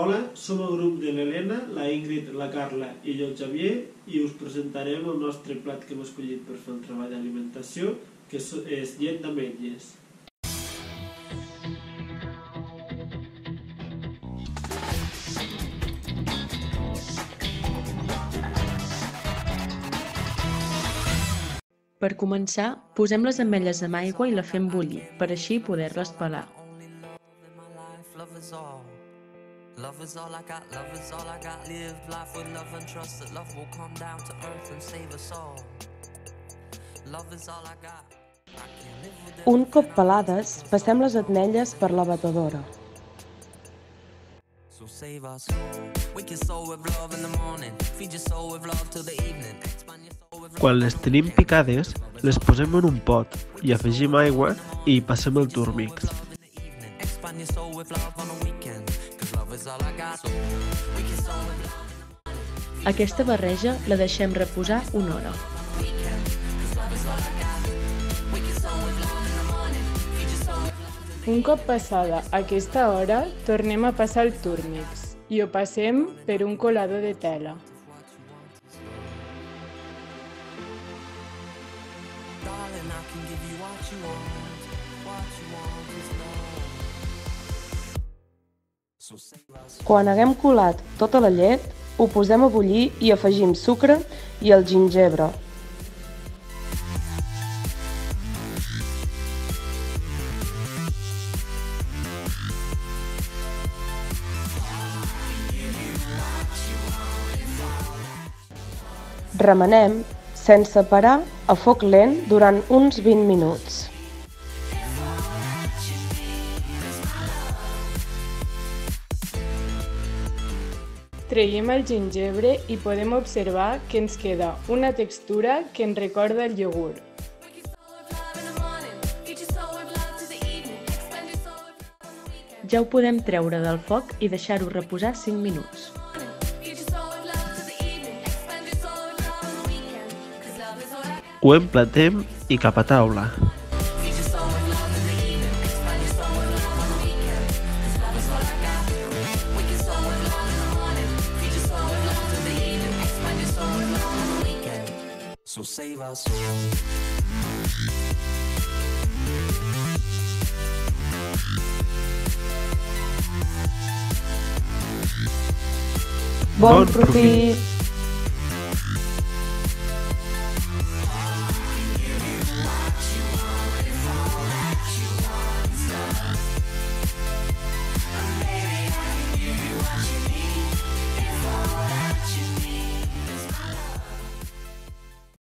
Hola, som el grup de l'Helena, la Ingrid, la Carla i jo, el Xavier, i us presentarem el nostre plat que hem escollit per fer el treball d'alimentació, que és- llet d'ametlles. Per començar, posem les ametlles amb aigua i la fem bullir, per així poder-les pelar. Love is all. I got, love is all I got. Live life with love and trust that love will come down to earth and save us all. Love is all I got. Un cop pelades, passem les ametles per la batedora. So save our soul. Wake your soul with love in the morning. Feed your soul with love till the evening. Expand your soul with Quan les tenim picades, les posem en un pot i afegim aigua i hi passem el turmix. Expand your soul with love on the weekend. Cause love is all I got. So wake your soul with love. Aquesta barreja la deixem reposar una hora. Un cop passada aquesta hora, tornem a passar el túrmix i ho passem per un colador de tela. Darling, I can give you what you want. What you want is love. Quan haguem colat tota la llet, ho posem a bullir i afegim sucre i el gingebre. Remenem sense parar a foc lent durant uns 20 minuts. Traiem el gingebre i podem observar que ens queda una textura que ens recorda el iogurt. Ja ho podem treure del foc i deixar-ho reposar 5 minuts. Ho emplatem i cap a taula. so save. Bom, profi.